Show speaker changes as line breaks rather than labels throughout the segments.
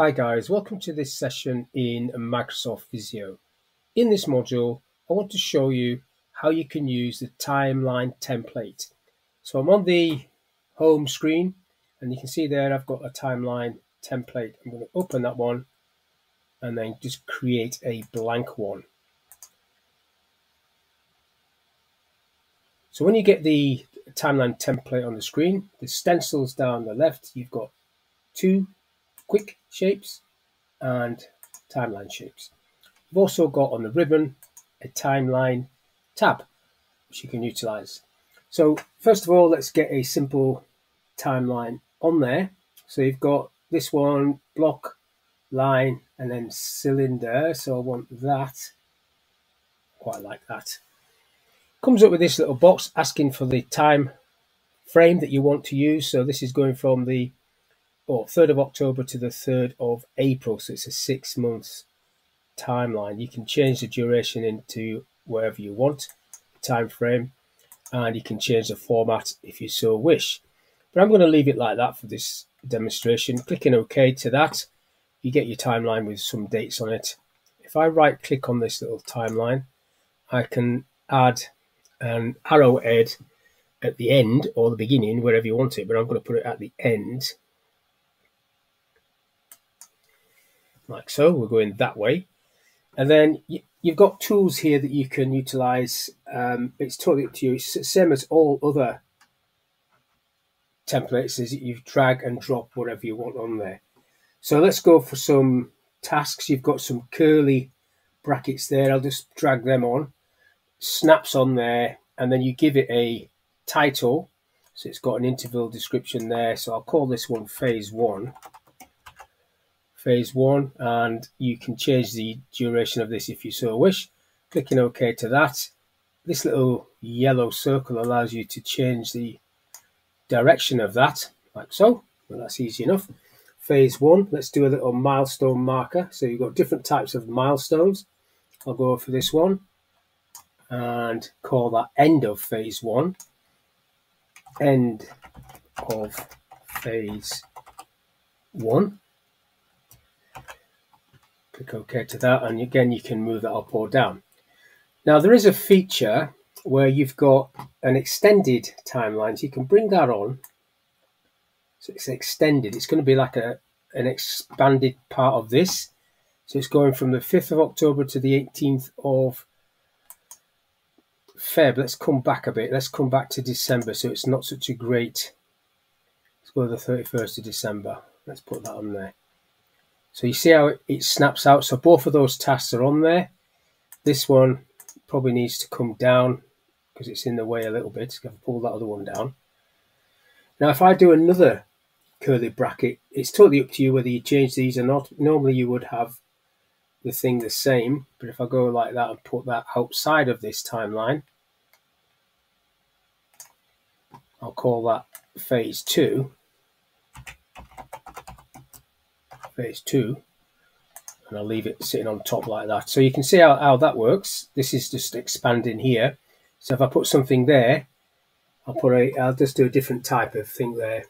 Hi guys, welcome to this session in Microsoft Visio. In this module, I want to show you how you can use the timeline template. So I'm on the home screen and you can see there I've got a timeline template. I'm going to open that one and then just create a blank one. So when you get the timeline template on the screen, the stencils down the left, you've got two quick shapes and timeline shapes. We've also got on the ribbon a timeline tab, which you can utilize. So first of all, let's get a simple timeline on there. So you've got this one, block, line, and then cylinder. So I want that. Quite like that. Comes up with this little box asking for the time frame that you want to use. So this is going from the or 3rd of October to the 3rd of April. So it's a six months timeline. You can change the duration into wherever you want, time frame, and you can change the format if you so wish. But I'm going to leave it like that for this demonstration. Clicking OK to that, you get your timeline with some dates on it. If I right click on this little timeline, I can add an arrowhead at the end or the beginning, wherever you want it, but I'm going to put it at the end like so. We're going that way. And then you've got tools here that you can utilize. Um, it's totally up to you. It's the same as all other templates is you drag and drop whatever you want on there. So let's go for some tasks. You've got some curly brackets there. I'll just drag them on. Snaps on there. And then you give it a title. So it's got an interval description there. So I'll call this one phase one phase one and you can change the duration of this if you so wish. Clicking OK to that. This little yellow circle allows you to change the direction of that like so. Well, that's easy enough. Phase one, let's do a little milestone marker. So you've got different types of milestones. I'll go for this one and call that end of phase one. End of phase one click OK to that and again you can move that up or down. Now there is a feature where you've got an extended timeline so you can bring that on. So it's extended. It's going to be like a an expanded part of this. So it's going from the 5th of October to the 18th of Feb. Let's come back a bit. Let's come back to December so it's not such a great let's go to the 31st of December. Let's put that on there so you see how it snaps out. So both of those tasks are on there. This one probably needs to come down because it's in the way a little bit. So I pull that other one down. Now if I do another curly bracket, it's totally up to you whether you change these or not. Normally you would have the thing the same, but if I go like that and put that outside of this timeline, I'll call that phase two. Phase two and I'll leave it sitting on top like that. So you can see how, how that works. This is just expanding here. So if I put something there, I'll put a, I'll just do a different type of thing there.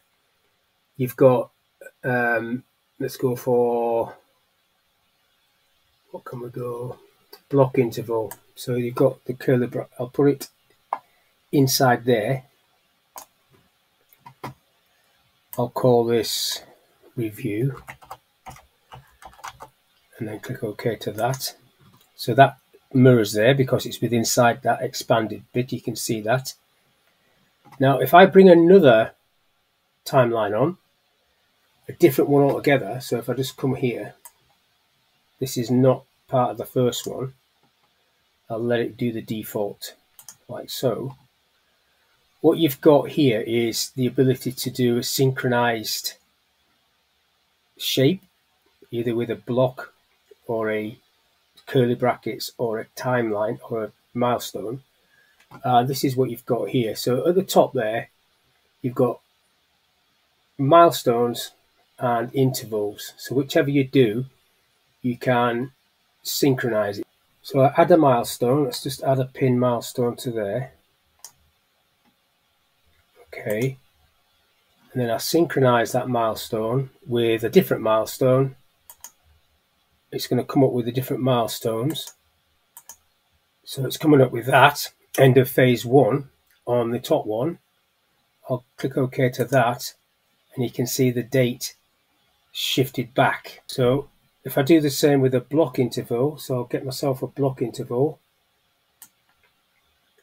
You've got, um, let's go for, what can we go? Block interval. So you've got the curly, I'll put it inside there. I'll call this review and then click OK to that. So that mirrors there because it's within inside that expanded bit. You can see that. Now, if I bring another timeline on, a different one altogether, so if I just come here, this is not part of the first one, I'll let it do the default like so. What you've got here is the ability to do a synchronized shape, either with a block or a curly brackets or a timeline or a milestone. Uh, this is what you've got here. So at the top there, you've got milestones and intervals. So whichever you do, you can synchronize it. So I add a milestone. Let's just add a pin milestone to there. Okay. And then I synchronize that milestone with a different milestone it's going to come up with the different milestones. So it's coming up with that, end of phase one on the top one. I'll click OK to that, and you can see the date shifted back. So if I do the same with a block interval, so I'll get myself a block interval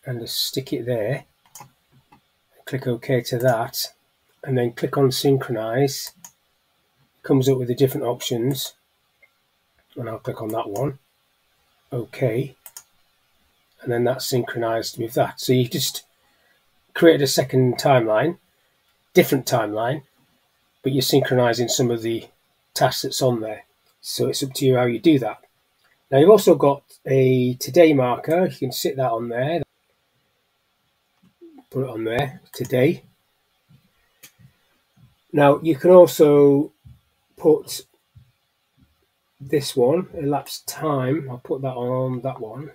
and just stick it there, click OK to that, and then click on synchronize. It comes up with the different options, and I'll click on that one. OK, and then that's synchronized with that. So you just created a second timeline, different timeline, but you're synchronizing some of the tasks that's on there. So it's up to you how you do that. Now you've also got a today marker. You can sit that on there. Put it on there, today. Now you can also put this one, elapsed time. I'll put that on that one.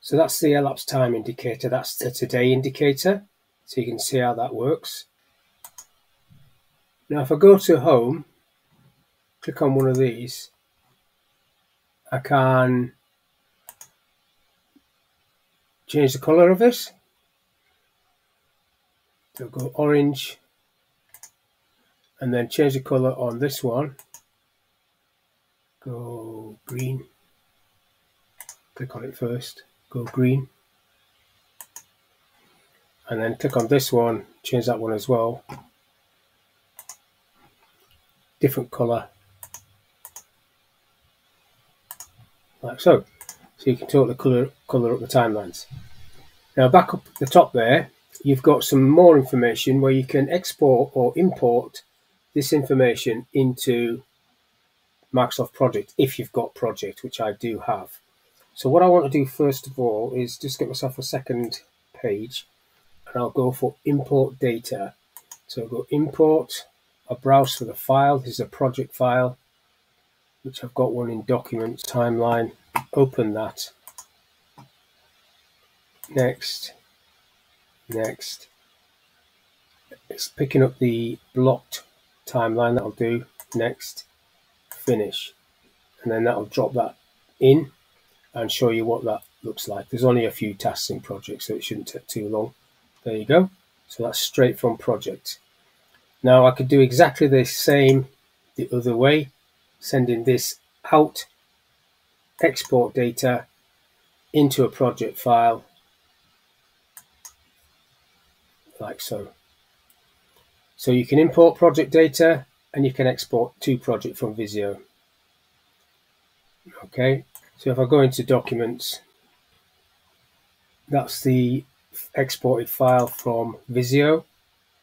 So that's the elapsed time indicator. That's the today indicator. So you can see how that works. Now if I go to home, click on one of these, I can change the color of this. So go orange and then change the color on this one. Green. Click on it first. Go green. And then click on this one, change that one as well. Different color like so. So you can totally colour, colour up the timelines. Now back up the top there, you've got some more information where you can export or import this information into Microsoft Project if you've got Project, which I do have. So what I want to do first of all is just get myself a second page and I'll go for import data. So I'll go import, I'll browse for the file, this is a project file, which I've got one in documents, timeline, open that. Next, next. It's picking up the blocked timeline that'll do. Next, finish. And then that'll drop that in and show you what that looks like. There's only a few tasks in project, so it shouldn't take too long. There you go. So that's straight from project. Now I could do exactly the same the other way sending this out, export data into a project file like so. So you can import project data and you can export to project from Visio. Okay, so if I go into documents, that's the exported file from Visio,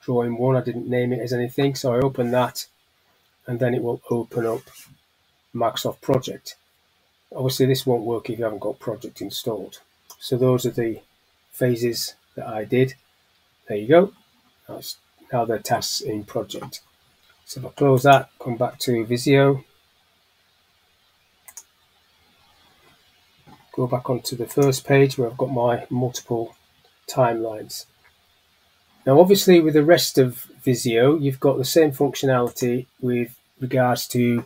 drawing one. I didn't name it as anything, so I open that and then it will open up Microsoft Project. Obviously, this won't work if you haven't got Project installed. So those are the phases that I did. There you go. That's now the tasks in Project. So if I close that, come back to Visio, go back onto the first page where I've got my multiple timelines. Now, obviously, with the rest of Visio, you've got the same functionality with regards to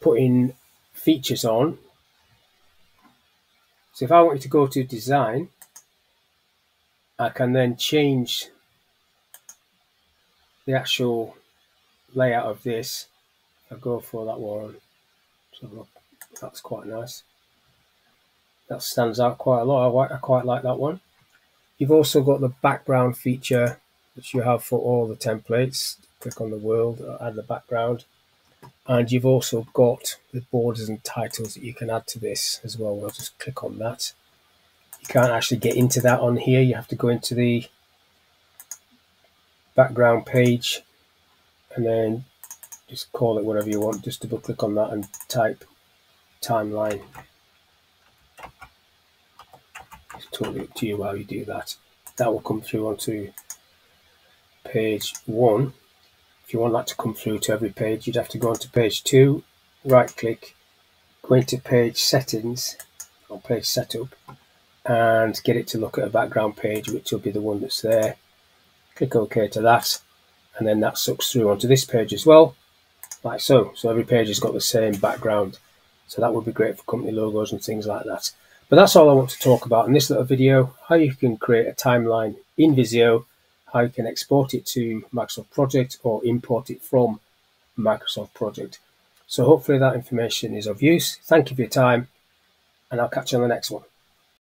putting features on. So if I wanted to go to design, I can then change the actual layout of this. I'll go for that one. So that's quite nice. That stands out quite a lot. I quite like that one. You've also got the background feature, which you have for all the templates. Click on the world, uh, add the background. And you've also got the borders and titles that you can add to this as well. We'll just click on that. You can't actually get into that on here. You have to go into the background page and then just call it whatever you want. Just double click on that and type timeline It's totally up to you how you do that. That will come through onto page one. If you want that to come through to every page, you'd have to go onto page two, right click, go into page settings or page setup and get it to look at a background page, which will be the one that's there. Click OK to that, and then that sucks through onto this page as well. like so. So every page has got the same background. So that would be great for company logos and things like that. But that's all I want to talk about in this little video, how you can create a timeline in Visio, how you can export it to Microsoft Project or import it from Microsoft Project. So hopefully that information is of use. Thank you for your time and I'll catch you on the next one.